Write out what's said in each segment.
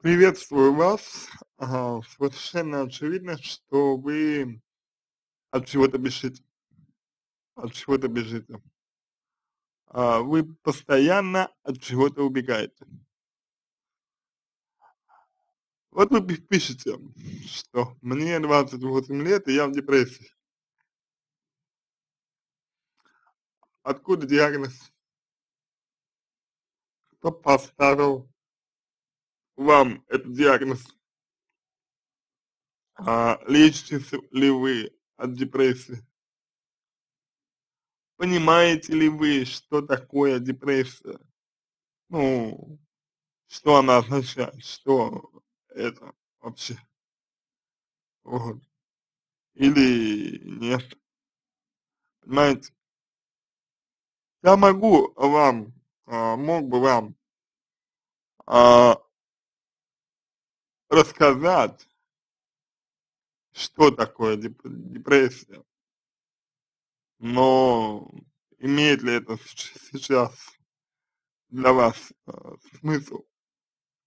Приветствую вас. Совершенно очевидно, что вы от чего-то бежите, от чего-то бежите. А, вы постоянно от чего-то убегаете. Вот вы пишете, что мне 28 лет и я в депрессии. Откуда диагноз? Кто поставил вам этот диагноз? А, лечитесь ли вы от депрессии? Понимаете ли вы, что такое депрессия? Ну, что она означает, что это вообще? Вот. Или нет? Понимаете? Я могу вам, а, мог бы вам а, рассказать, что такое деп депрессия, но имеет ли это сейчас для вас э, смысл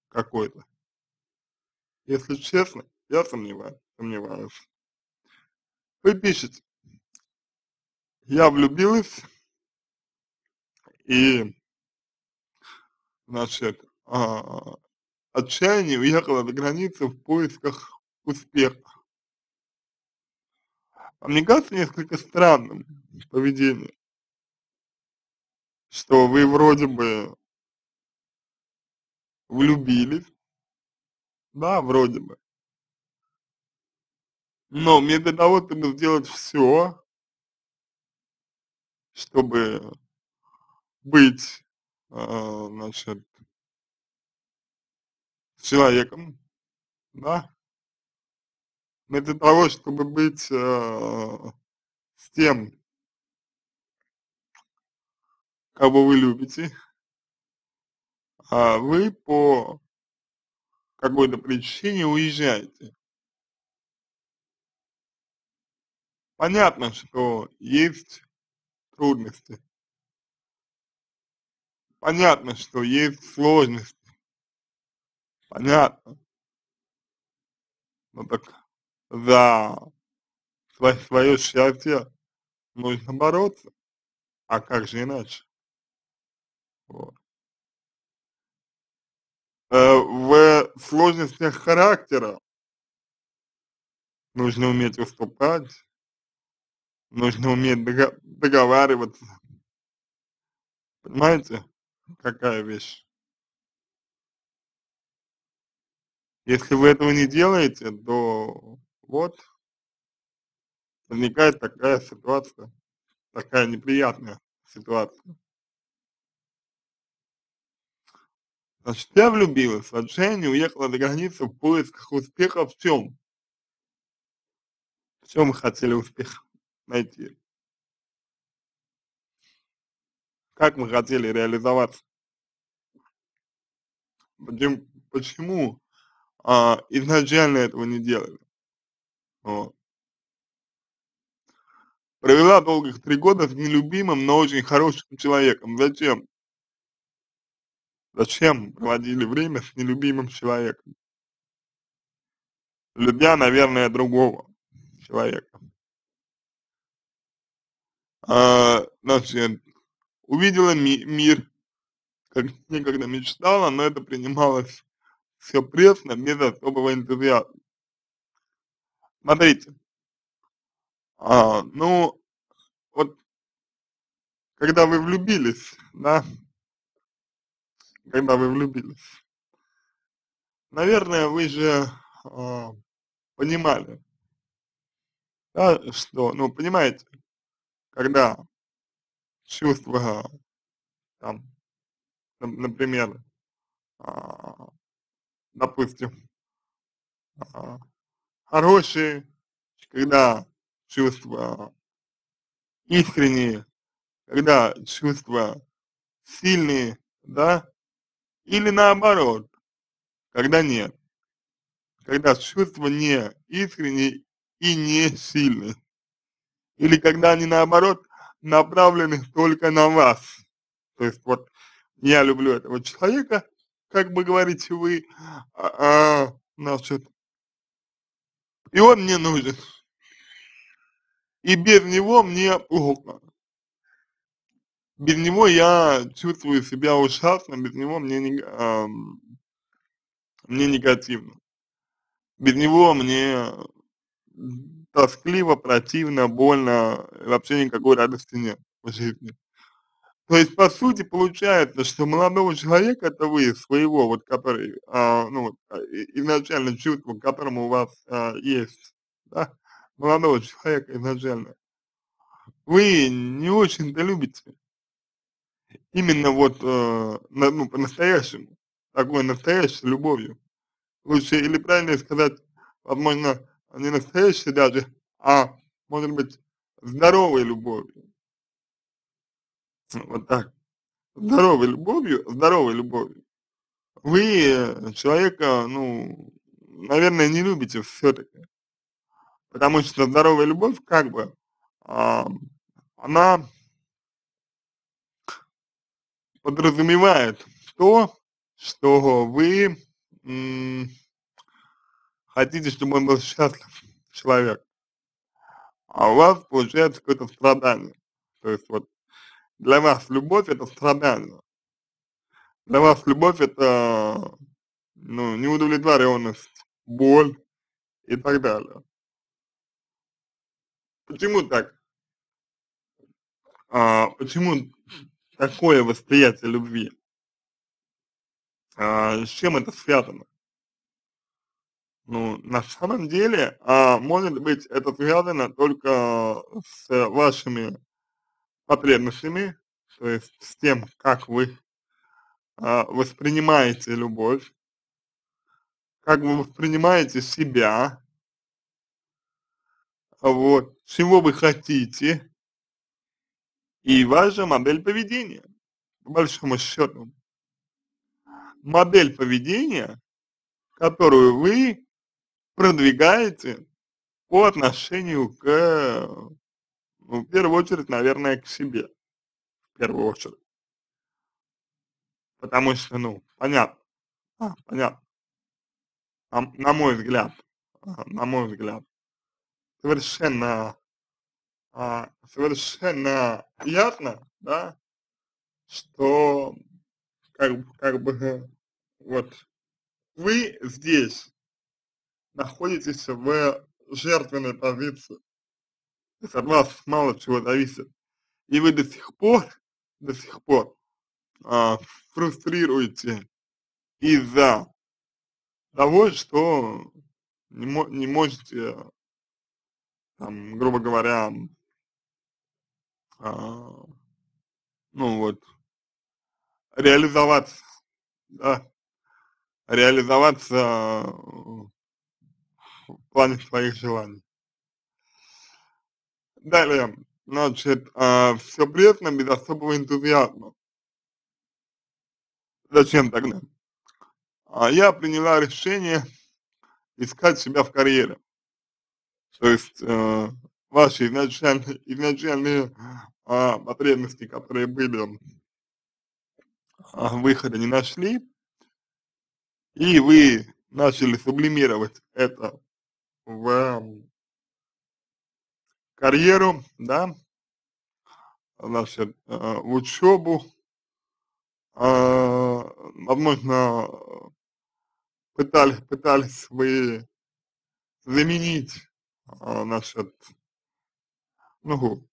какой-то? Если честно, я сомневаюсь, сомневаюсь. Вы пишете, я влюбилась и, значит, а, отчаянии уехала за границу в поисках успеха. А мне кажется несколько странным поведение, что вы вроде бы влюбились, да, вроде бы, но вместо того, чтобы сделать все, чтобы быть, э, значит, с человеком, да, вместо того, чтобы быть э, с тем, кого вы любите, а вы по какой-то причине уезжаете. Понятно, что есть трудности. Понятно, что есть сложности. Понятно. Ну так за свое, счастье нужно бороться. А как же иначе? Вот. Э, в сложностях характера нужно уметь уступать, нужно уметь договариваться. Понимаете, какая вещь? Если вы этого не делаете, то вот возникает такая ситуация, такая неприятная ситуация. Значит, я влюбилась в отчаянии, уехала за границу в поисках успеха в чем? В чем мы хотели успех найти? Как мы хотели реализоваться? Почему а, изначально этого не делали. Вот. Провела долгих три года с нелюбимым, но очень хорошим человеком. Зачем? Зачем проводили время с нелюбимым человеком? Любя, наверное, другого человека. А, значит, увидела ми мир, как никогда мечтала, но это принималось все пресно, без особого энтузиазма. Смотрите, а, ну, вот, когда вы влюбились, да, когда вы влюбились, наверное, вы же а, понимали, да, что, ну, понимаете, когда чувства, там, например, а, допустим, хорошие, когда чувства искренние, когда чувства сильные, да, или наоборот, когда нет, когда чувства не искренние и не сильные, или когда они наоборот направлены только на вас, то есть вот я люблю этого человека, как бы говорите вы, а, а, значит, и он мне нужен. И без него мне плохо. Без него я чувствую себя ужасно, без него мне, не, мне негативно. Без него мне тоскливо, противно, больно, вообще никакой радости нет в жизни. То есть, по сути, получается, что молодого человека, это вы, своего, вот, который, а, ну, а, изначально чувство, которому у вас а, есть, да, молодого человека изначально, вы не очень-то любите. Именно вот, э, ну, по-настоящему, такой настоящей любовью. Лучше, или правильнее сказать, возможно, не настоящей даже, а, может быть, здоровой любовью. Вот так. Здоровой любовью, здоровой любовью. Вы человека, ну, наверное, не любите все-таки. Потому что здоровая любовь, как бы, а, она подразумевает то, что вы хотите, чтобы он был счастлив, человек, а у вас получается какое-то страдание. То есть вот для вас любовь это страдание. Для вас любовь это ну, неудовлетворенность, боль и так далее. Почему так? А, почему такое восприятие любви? А, с чем это связано? Ну, на самом деле, а, может быть, это связано только с вашими потребностями, то есть с тем, как вы а, воспринимаете любовь, как вы воспринимаете себя, вот, чего вы хотите, и ваша модель поведения, по большому счету. Модель поведения, которую вы продвигаете по отношению к, ну, в первую очередь, наверное, к себе, в первую очередь. Потому что, ну, понятно, а, понятно, на, на мой взгляд, на мой взгляд, совершенно, а, совершенно ясно, да, что как, как бы вот вы здесь находитесь в жертвенной позиции. От вас мало чего зависит. И вы до сих пор, до сих пор а, фрустрируете из-за того, что не, не можете там, грубо говоря, а, ну вот, реализоваться, да, реализоваться в плане своих желаний. Далее, значит, а, все пресно без особого энтузиазма. Зачем тогда? А я приняла решение искать себя в карьере. То есть э, ваши изначальные, изначальные э, потребности, которые были, э, выхода не нашли, и вы начали сублимировать это в э, карьеру, да, значит, э, учебу, э, возможно, пытались, пытались вы заменить а, насчет, ну,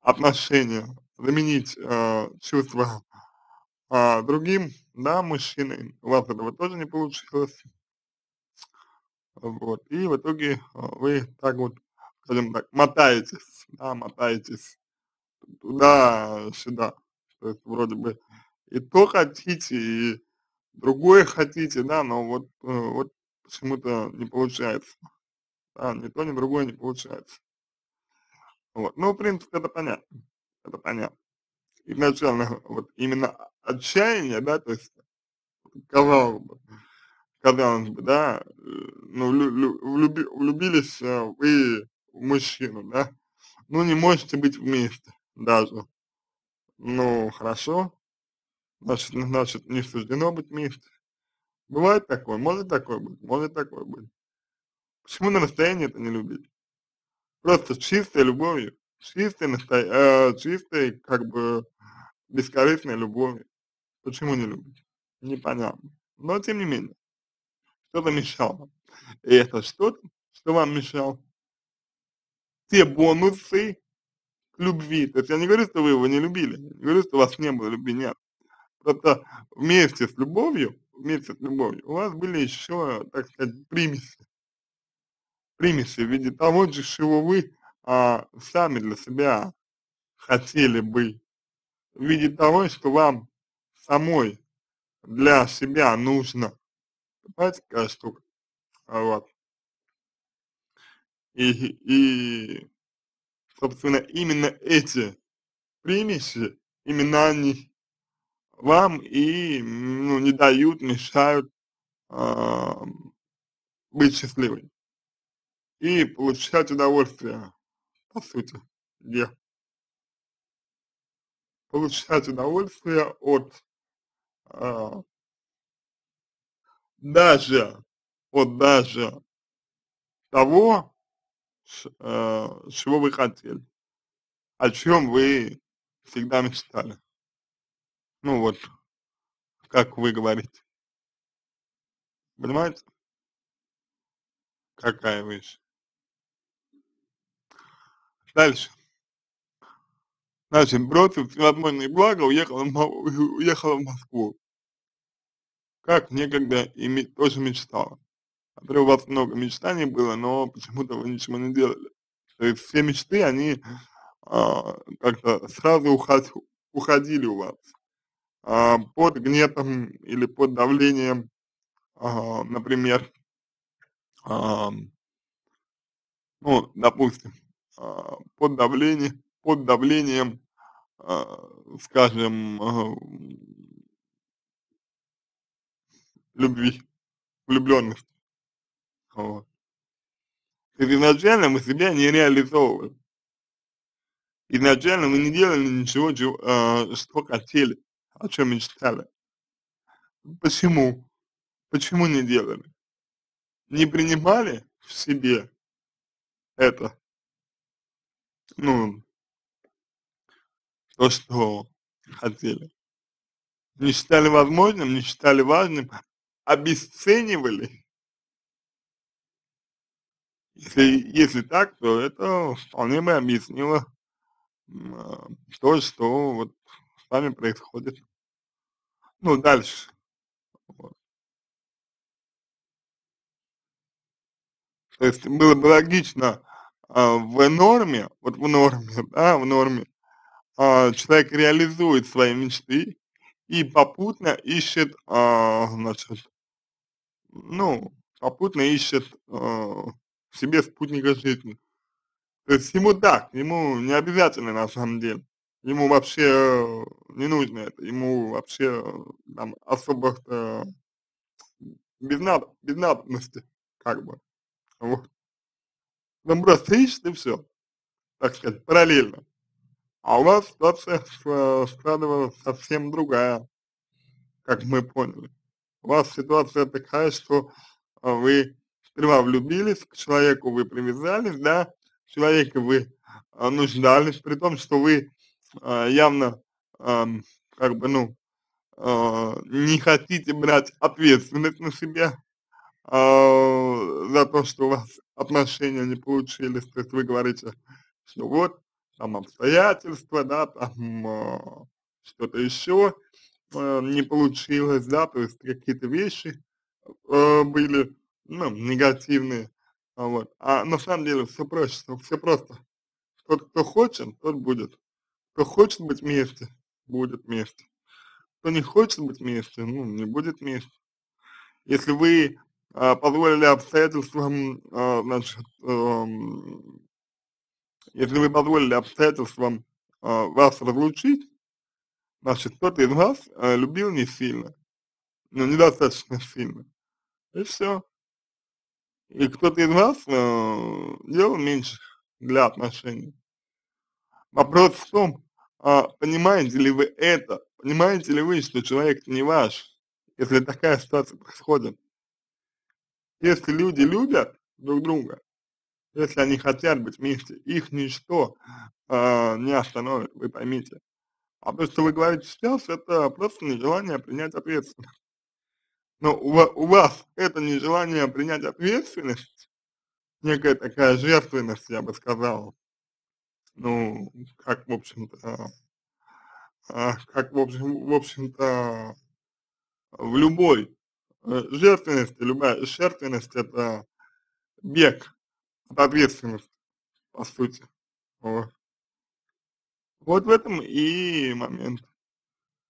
отношения, заменить а, чувства а, другим, да, мужчиной, у вас этого тоже не получилось, вот, и в итоге а, вы так вот, скажем так, мотаетесь, да, мотаетесь туда-сюда, то есть вроде бы и то хотите, и другое хотите, да, но вот, э, вот почему-то не получается да, ни то, ни другое не получается. Вот. Ну, в принципе, это понятно, это понятно. Изначально вот именно отчаяние, да, то есть, казалось бы, казалось бы, да, э, ну, влюби, влюбились э, вы мужчину, да, ну, не можете быть вместе даже. Ну, хорошо, значит, значит, не суждено быть вместе. Бывает такое, может такое быть, может такое быть. Почему на расстоянии это не любить? Просто с чистой любовью, чистой, насто... э, чистой, как бы, бескорыстной любовью. Почему не любить? Непонятно. Но тем не менее, что-то мешало. И это что-то, что вам мешало, те бонусы любви. То есть я не говорю, что вы его не любили, не говорю, что у вас не было любви, нет. Просто вместе с любовью, вместе с любовью у вас были еще, так сказать, примеси. Примеси в виде того, чего вы а, сами для себя хотели бы. В виде того, что вам самой для себя нужно. Понимаете, какая штука? Вот. И, и, собственно, именно эти примеси, именно они вам и ну, не дают, мешают э, быть счастливой и получать удовольствие, по сути, где получать удовольствие от э, даже, от даже того, э, чего вы хотели, о чем вы всегда мечтали. Ну вот, как вы говорите. Понимаете? Какая вещь. Дальше. Значит, бросив всевозможные блага, уехала, уехала в Москву. Как некогда и тоже мечтала. Смотрю, у вас много мечтаний было, но почему-то вы ничего не делали. То есть все мечты, они а, как-то сразу уход, уходили у вас а, под гнетом или под давлением, а, например, а, ну, допустим, а, под давлением, под давлением, а, скажем, а, любви, влюбленности. Вот. То есть изначально мы себя не реализовывали. Изначально мы не делали ничего, чего, э, что хотели, о чем мечтали. Почему? Почему не делали? Не принимали в себе это, ну, то, что хотели. Не считали возможным, не считали важным, обесценивали если, если так, то это вполне бы объяснило а, то, что вот с вами происходит. Ну, дальше. Вот. То есть было бы логично а, в норме, вот в норме, да, в норме, а, человек реализует свои мечты и попутно ищет, а, значит, ну, попутно ищет а, себе спутника жизни. То есть ему так, ему не обязательно на самом деле. Ему вообще э, не нужно это, ему вообще э, там особых э, без, надо, без надобности, как бы. Вот. Он просто ищет и все, так сказать, параллельно. А у вас ситуация э, складывалась совсем другая, как мы поняли. У вас ситуация такая, что вы сперва влюбились к человеку, вы привязались, да, человека вы а, нуждались, при том, что вы а, явно, как бы, ну, а, не хотите брать ответственность на себя за то, что у вас отношения не получились, то есть вы говорите, что вот, там обстоятельства, да, там что-то еще не получилось, да, то есть какие-то вещи а, были, ну, негативные, а, вот. А на самом деле все проще, все просто. Тот, кто хочет, тот будет. Кто хочет быть вместе, будет вместе. Кто не хочет быть вместе, ну, не будет вместе. Если вы а, позволили обстоятельствам, а, значит, а, если вы позволили обстоятельствам а, вас разлучить, значит, кто-то из вас а, любил не сильно, но недостаточно сильно. И все. И кто-то из вас э, делал меньше для отношений. Вопрос в том, а, понимаете ли вы это, понимаете ли вы, что человек не ваш, если такая ситуация происходит. Если люди любят друг друга, если они хотят быть вместе, их ничто э, не остановит, вы поймите. А то, что вы говорите сейчас, это просто нежелание принять ответственность. Но у, у вас это нежелание принять ответственность, некая такая жертвенность, я бы сказал, ну, как, в общем-то, а, как, в общем, в общем-то, в любой э, жертвенности, любая жертвенность это бег от ответственности, по сути. Вот. Вот в этом и момент.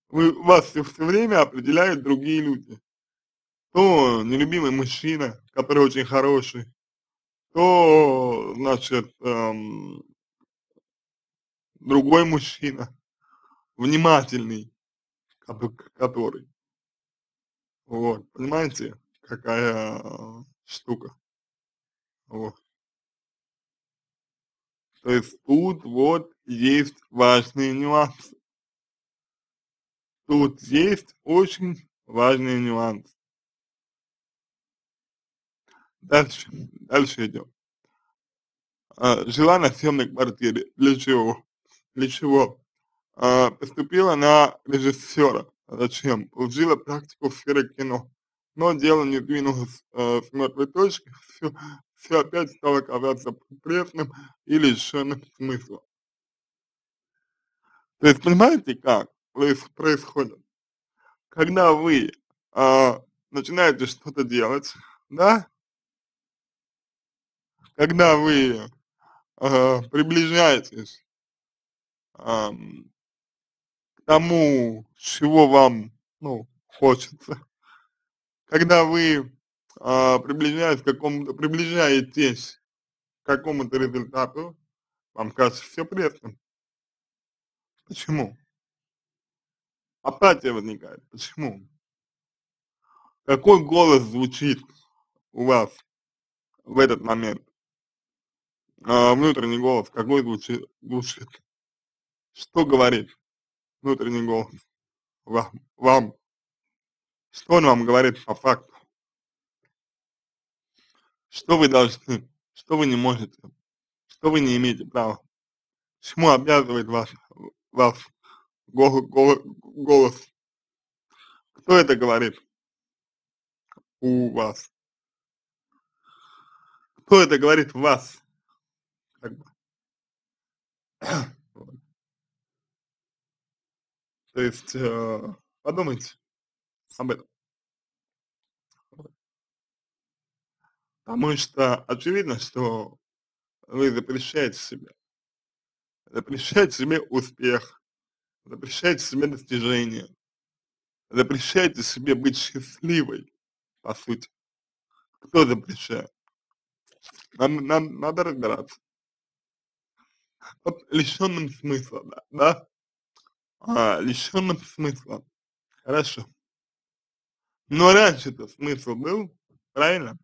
Вы, вас все, все время определяют другие люди. То нелюбимый мужчина, который очень хороший, то, значит, эм, другой мужчина, внимательный, который. Вот, понимаете, какая э, штука. Вот. То есть тут вот есть важные нюансы. Тут есть очень важные нюансы. Дальше, дальше идем. А, жила на съемной квартире. Для чего? Для чего? А, поступила на режиссера. Зачем? Получила практику в сфере кино. Но дело не двинулось э, с мертвой точки, все, все опять стало казаться пресным и лишенным смысла. То есть, понимаете, как происходит? Когда вы а, начинаете что-то делать, да, когда вы а, приближаетесь а, к тому, чего вам, ну, хочется, когда вы а, приближаясь к какому-то, приближаетесь к какому-то результату, вам кажется все пресным. Почему? Апатия возникает. Почему? Какой голос звучит у вас в этот момент? А, внутренний голос, какой звучит, звучит? Что говорит внутренний голос вам? Что он вам говорит по факту? Что вы должны, что вы не можете, что вы не имеете права, чему обязывает вас, вас голос, голос. Кто это говорит у вас? Кто это говорит вас? Как бы. То есть э, подумайте об этом. Потому что очевидно, что вы запрещаете себе, запрещаете себе успех, запрещаете себе достижения, запрещаете себе быть счастливой, по сути. Кто запрещает? Нам, нам надо разбираться. Лишенным смысла, да, да? А, лишенным смысла. Хорошо. Но раньше-то смысл был, правильно?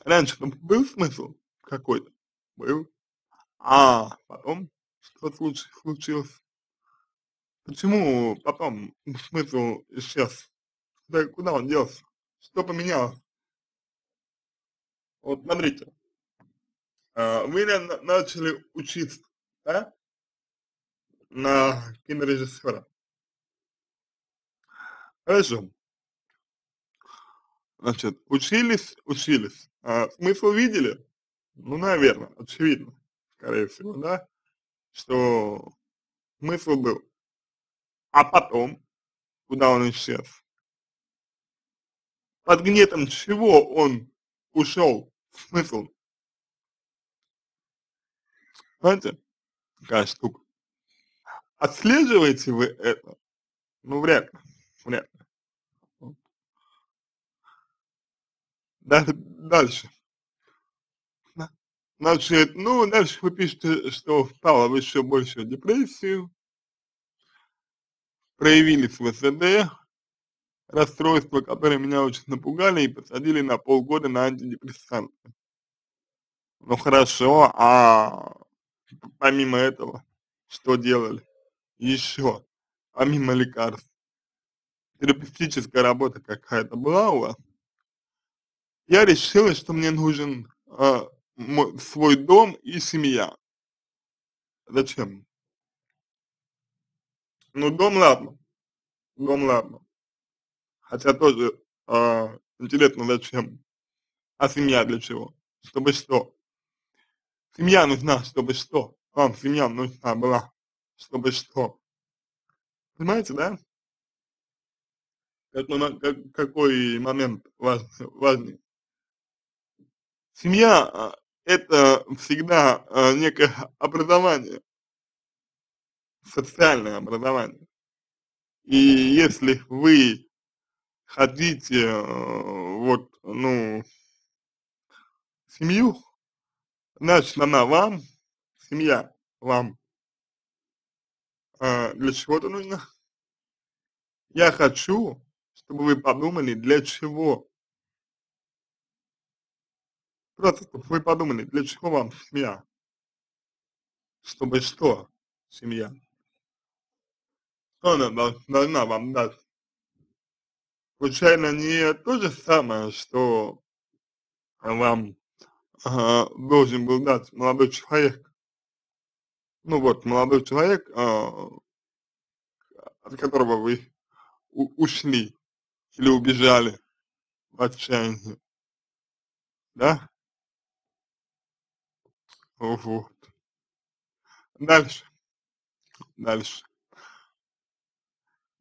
Раньше был смысл какой-то? Был. А потом что случилось? Почему потом смысл исчез? Да куда он делся? Что поменялось? Вот смотрите, а, вы начали учиться, да, на кинорежиссера. Хорошо. Значит, учились, учились. А смысл видели? Ну, наверное, очевидно, скорее всего, да, что смысл был. А потом, куда он исчез? Под гнетом чего он ушел? Смысл? Знаете, какая штука? Отслеживаете вы это? Ну, вряд ли, вряд ли. Дальше. Значит, ну, дальше вы пишете, что впало в еще большую депрессию, проявились в СД, расстройства, которые меня очень напугали и посадили на полгода на антидепрессанты. Ну хорошо, а помимо этого, что делали еще, помимо лекарств? терапевтическая работа какая-то была у вас, я решила, что мне нужен э, мой, свой дом и семья. Зачем? Ну, дом ладно, дом ладно. Хотя тоже э, интересно, зачем. А семья для чего? Чтобы что? Семья нужна, чтобы что? Вам семья нужна была, чтобы что? Понимаете, да? Какой, как, какой момент важный, важный? Семья а, это всегда а, некое образование, социальное образование. И если вы хотите э, вот, ну, семью, значит она вам, семья вам э, для чего-то нужна. Я хочу, чтобы вы подумали, для чего Просто, чтобы вы подумали, для чего вам семья? Чтобы что семья? Что она должна вам дать? Случайно не то же самое, что вам а, должен был дать молодой человек? Ну вот, молодой человек, а, от которого вы ушли или убежали в отчаянии, да? Вот. Дальше. Дальше.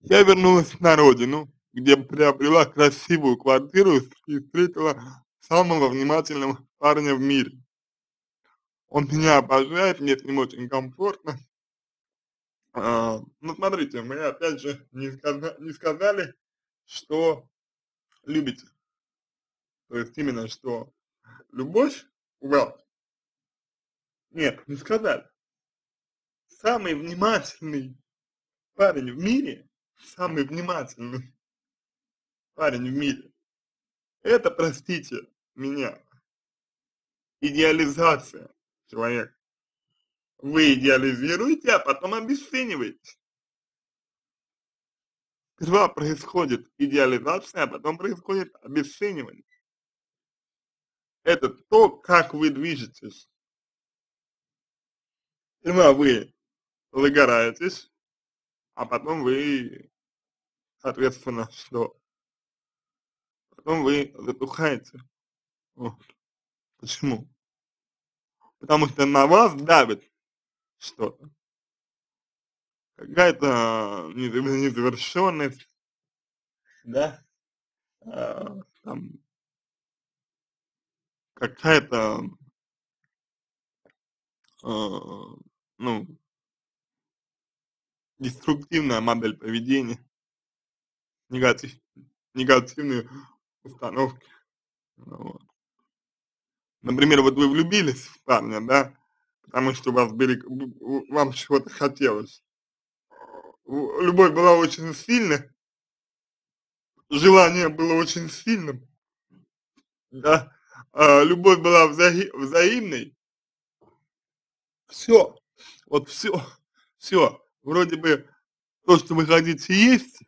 Я вернулась на родину, где приобрела красивую квартиру и встретила самого внимательного парня в мире. Он меня обожает, мне с ним очень комфортно. А, ну, смотрите, мы опять же не, сказа не сказали, что любите. То есть именно, что любовь у вас нет, не сказали. Самый внимательный парень в мире, самый внимательный парень в мире, это, простите меня, идеализация человека. Вы идеализируете, а потом обесцениваете. Сперва происходит идеализация, а потом происходит обесценивание. Это то, как вы движетесь Сперва вы загораетесь, а потом вы, соответственно, что? Потом вы затухаете. Вот. Почему? Потому что на вас давит что-то. Какая-то незавершенность, да, а, там, какая-то а, ну, деструктивная модель поведения, негатив, негативные установки. Вот. Например, вот вы влюбились в парня, да, потому что вас были, вам чего-то хотелось. Любовь была очень сильная, желание было очень сильным, да, а любовь была вза взаимной, все, вот все, все, вроде бы то, что вы хотите есть,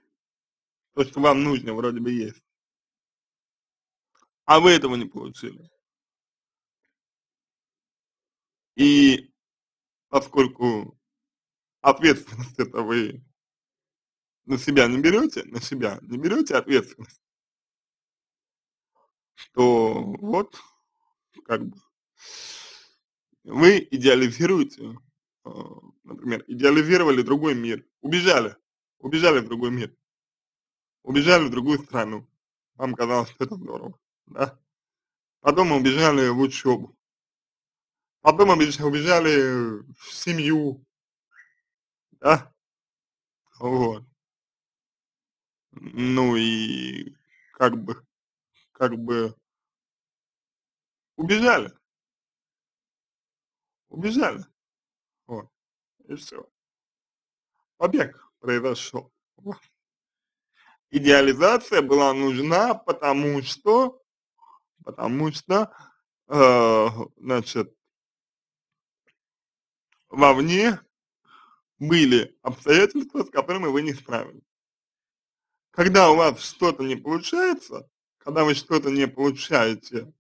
то, что вам нужно, вроде бы есть, а вы этого не получили. И поскольку ответственность это вы на себя не берете, на себя не берете ответственность, что вот, как бы, вы идеализируете, э, например, идеализировали другой мир, убежали, убежали в другой мир, убежали в другую страну, вам казалось, что это здорово, да? Потом убежали в учебу, потом убежали в семью, да? Вот. Ну и как бы, как бы убежали. Убежали. Вот. И все. Побег произошел. Идеализация была нужна, потому что, потому что, э, значит, вовне были обстоятельства, с которыми вы не справились. когда у вас что-то не получается, когда вы что-то не получаете,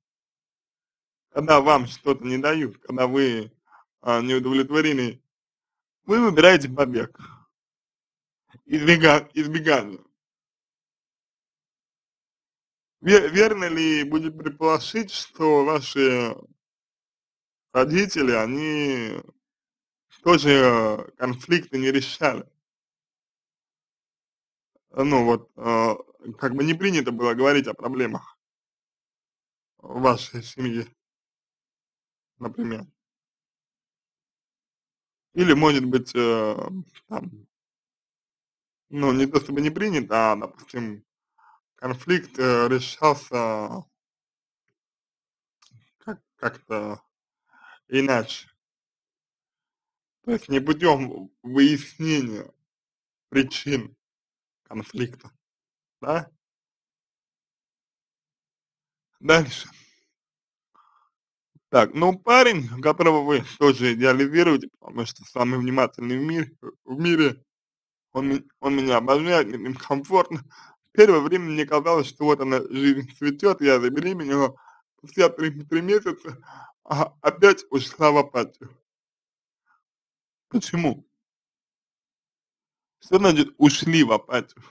когда вам что-то не дают, когда вы а, не удовлетворены, вы выбираете побег, избега, избегание. Вер, верно ли будет предположить, что ваши родители, они тоже конфликты не решали? Ну вот, э, как бы не принято было говорить о проблемах вашей семье, например. Или, может быть, э, там, ну, не то чтобы не принято, а, допустим, конфликт э, решался как как-то иначе. То не путем выяснения причин конфликта, да? Дальше. Так, ну парень, которого вы тоже идеализируете, потому что самый внимательный в мире, в мире он, он меня обожает, мне комфортно. В первое время мне казалось, что вот она, жизнь цветет, я забеременела, спустя три, три месяца а, опять ушла в апатию. Почему? Что значит ушли в апатию?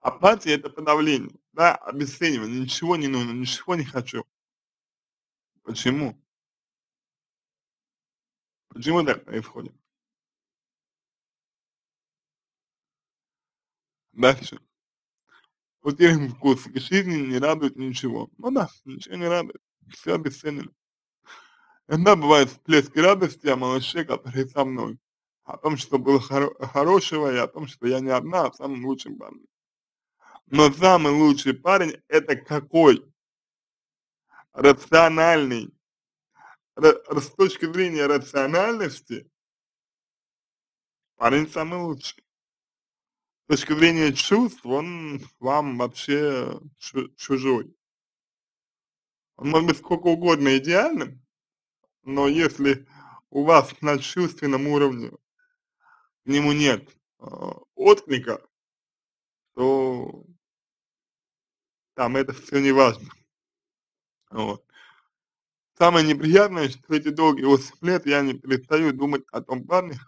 Апатия это подавление, да, обесценивание, ничего не нужно, ничего не хочу. Почему? Почему так происходит? Дальше. Утерян вкус к жизни не радует ничего. Ну да, ничего не радует. Все обесценили. Иногда бывают всплески радости о малыше, который со мной. О том, что было хоро хорошего, и о том, что я не одна, а самым лучшим парнем. Но самый лучший парень это какой? Рациональный. Р с точки зрения рациональности, парень самый лучший. С точки зрения чувств, он вам вообще чу чужой. Он может быть сколько угодно идеальным, но если у вас на чувственном уровне к нему нет э, отклика, то там это все не важно. Вот. Самое неприятное, что эти долгие 8 лет я не перестаю думать о том парне,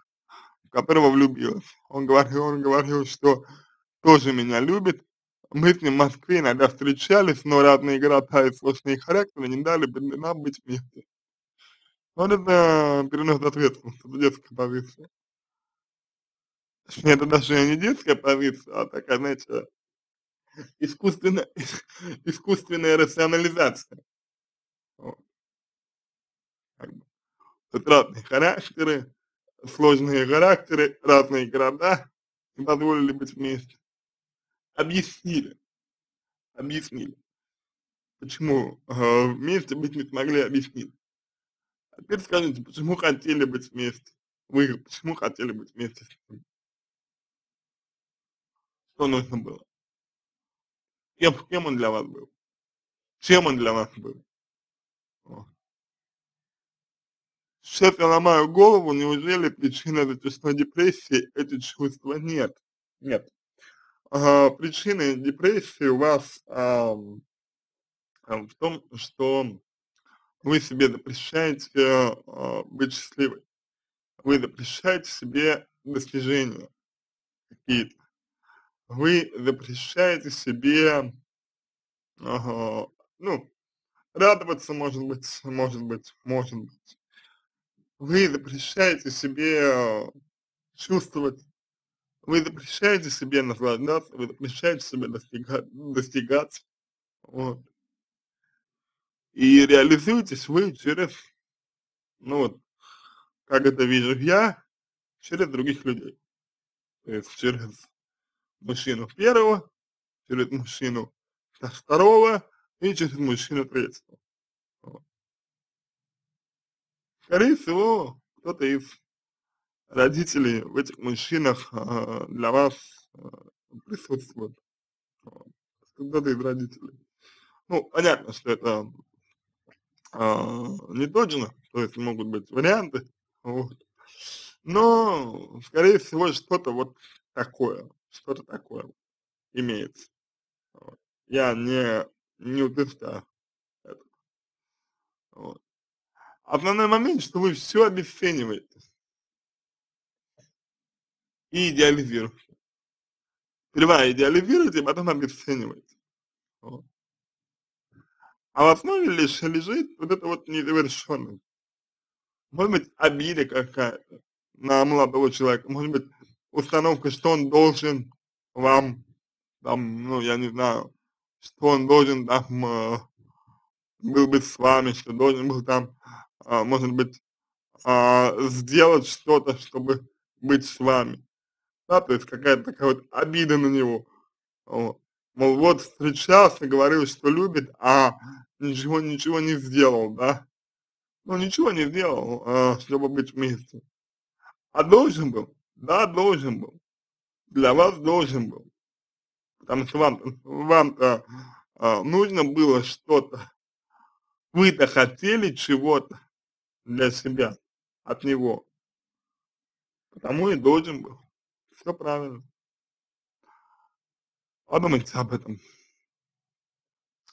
в которого влюбилась. Он говорил, он говорил, что тоже меня любит. Мы с ним в Москве иногда встречались, но разные города и сложные характеры не дали нам быть вместе. Вот это перенос ответственности, это детская позиция. Это даже не детская позиция, а такая, знаете, искусственная, искусственная рационализация. Вот. Разные характеры, сложные характеры, разные города не позволили быть вместе. Объяснили, объяснили, почему э, вместе быть не смогли объяснить. А теперь скажите, почему хотели быть вместе? Вы почему хотели быть вместе с ним? Что нужно было? Кем, кем он для вас был? Чем он для вас был? Сейчас я ломаю голову, неужели причина зачастной депрессии эти чувства? Нет, нет. А, причины депрессии у вас а, в том, что вы себе запрещаете а, быть счастливой. Вы запрещаете себе достижения какие-то. Вы запрещаете себе, ну, радоваться, может быть, может быть, может быть. Вы запрещаете себе чувствовать, вы запрещаете себе наслаждаться, вы запрещаете себе достигать, достигать, вот. И реализуетесь вы через, ну вот, как это вижу я, через других людей. То есть через мужчину первого, через мужчину второго и через мужчину третьего. Скорее всего, кто-то из родителей в этих мужчинах э, для вас э, присутствует. Вот. Кто-то из родителей. Ну, понятно, что это не точно, то есть могут быть варианты, вот. Но, скорее всего, что-то вот такое, что-то такое. имеется. Вот. Я не, не утверждаю это. Вот. Основной момент, что вы все обесцениваете и идеализируете. Сперва идеализируете, а потом обесцениваете. Вот. А в основе лишь лежит вот это вот незавершенность. Может быть, обида какая-то на молодого человека, может быть, установка, что он должен вам, там, ну, я не знаю, что он должен там э, был быть с вами, что должен был там, э, может быть, э, сделать что-то, чтобы быть с вами. Да, то есть какая-то такая вот обида на него. Вот. Мол, вот встречался, говорил, что любит, а ничего, ничего не сделал, да. Ну, ничего не сделал, э, чтобы быть вместе. А должен был? Да, должен был. Для вас должен был. Потому что вам, вам-то а, нужно было что-то. Вы-то хотели чего-то для себя от него. Потому и должен был. Все правильно. Этом.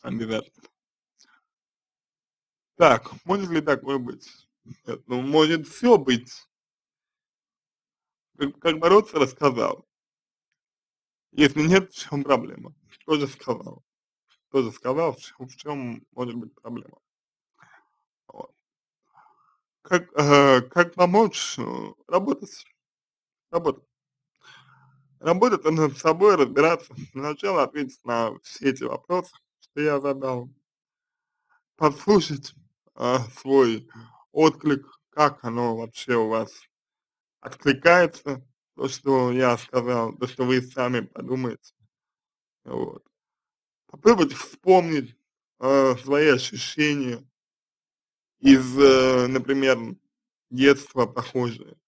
Обязательно. Так, может ли такое быть? Нет, ну может все быть как, как бороться, рассказал. Если нет, в чем проблема? Тоже сказал. Тоже сказал, в чем, в чем может быть проблема. Вот. Как, э, как помочь? Ну, работать. Работать. Работать над собой, разбираться. Сначала ответить на все эти вопросы, что я задал. Послушать э, свой отклик, как оно вообще у вас откликается то, что я сказал, то, что вы сами подумаете. Вот. Попробуйте вспомнить э, свои ощущения из, э, например, детства похожие.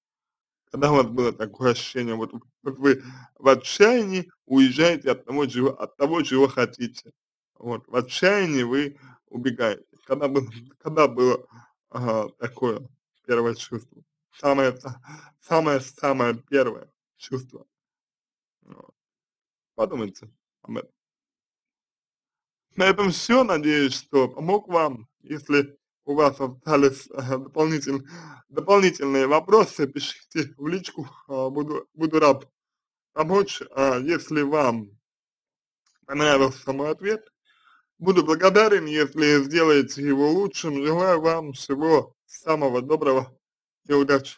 Когда у вас было такое ощущение, вот, вот вы в отчаянии уезжаете от того, чего, от того, чего хотите. Вот, в отчаянии вы убегаете. Когда было, когда было ага, такое первое чувство самое, самое, самое первое чувство. Подумайте об этом. На этом все. Надеюсь, что помог вам. Если у вас остались э, дополнительные, дополнительные вопросы, пишите в личку, э, буду, буду рад помочь. А если вам понравился мой ответ, буду благодарен, если сделаете его лучшим. Желаю вам всего самого доброго и удачи.